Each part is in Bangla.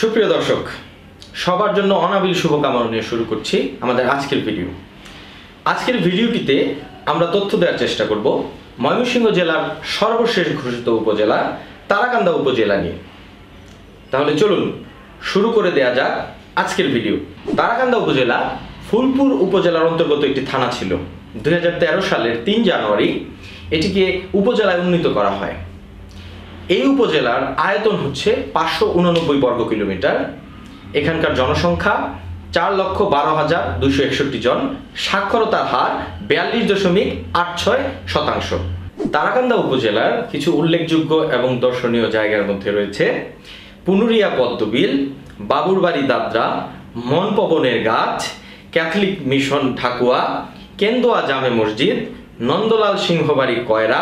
সুপ্রিয় দর্শক, সবার জন্য অনাবিল শুভকামনা নিয়ে শুরু করছি আমাদের আজকের ভিডিও। আজকের ভিডিওটিতে আমরা তথ্য দেওয়ার চেষ্টা করব ময়মনসিংহ জেলার সর্বশেষ ঘোষিত উপজেলা, তারাকান্দা উপজেলা নিয়ে। তাহলে চলুন, শুরু করে দেয়া যাক আজকের ভিডিও। তারাকান্দা উপজেলা, ফুলপুর উপজেলার অন্তর্গত একটি থানা ছিল। দু হাজার তেরো সালের তিন জানুয়ারি এটিকে উপজেলায় উন্নীত করা হয়। এই উপজেলার আয়তন হচ্ছে পাঁচশো উননব্বই বর্গ কিলোমিটার। এখানকার জনসংখ্যা চার লক্ষ বারো হাজার দুশো একষট্টি জন। সাক্ষরতার হার বিয়াল্লিশ দশমিক আট ছয় শতাংশ। তারাকান্দা উপজেলার কিছু উল্লেখযোগ্য এবং দর্শনীয় জায়গার মধ্যে রয়েছে পুনুরিয়া পদ্মবিল, বাবুরবাড়ি দাদরা, মনপবনের গাছ, ক্যাথলিক মিশন ঢাকুয়া, কেন্দোয়া জামে মসজিদ, নন্দলাল সিংহবাড়ি কয়রা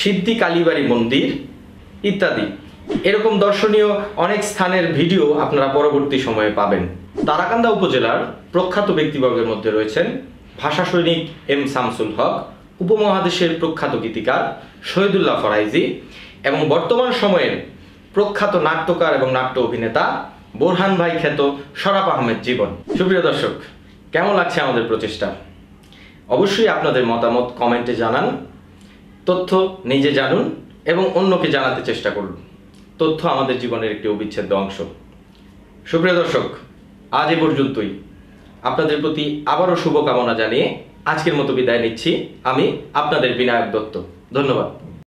সিদ্ধি কালীবাড়ি মন্দির ইত্যাদি। এরকম দর্শনীয় অনেক স্থানের ভিডিও আপনারা পরবর্তী সময়ে পাবেন। তারাকান্দা উপজেলার প্রখ্যাত ব্যক্তিবর্গের মধ্যে রয়েছেন ভাষা সৈনিক এম শামসুল হক, উপমহাদেশের প্রখ্যাত গীতিকার শহীদুল্লাহ ফরাইজি এবং বর্তমান সময়ের প্রখ্যাত নাট্যকার এবং নাট্য অভিনেতা বোরহান ভাই খ্যাত শরাফ আহমেদ জীবন। সুপ্রিয় দর্শক, কেমন লাগছে আমাদের প্রচেষ্টা? অবশ্যই আপনাদের মতামত কমেন্টে জানান, তথ্য নিজে জানুন এবং অন্যকে জানাতে চেষ্টা করুন। তথ্য আমাদের জীবনের একটি অবিচ্ছেদ্য অংশ। সুপ্রিয় দর্শক, আজ এ পর্যন্তই। আপনাদের প্রতি আবারও শুভকামনা জানিয়ে আজকের মতো বিদায় নিচ্ছি। আমি আপনাদের বিনায়ক দত্ত। ধন্যবাদ।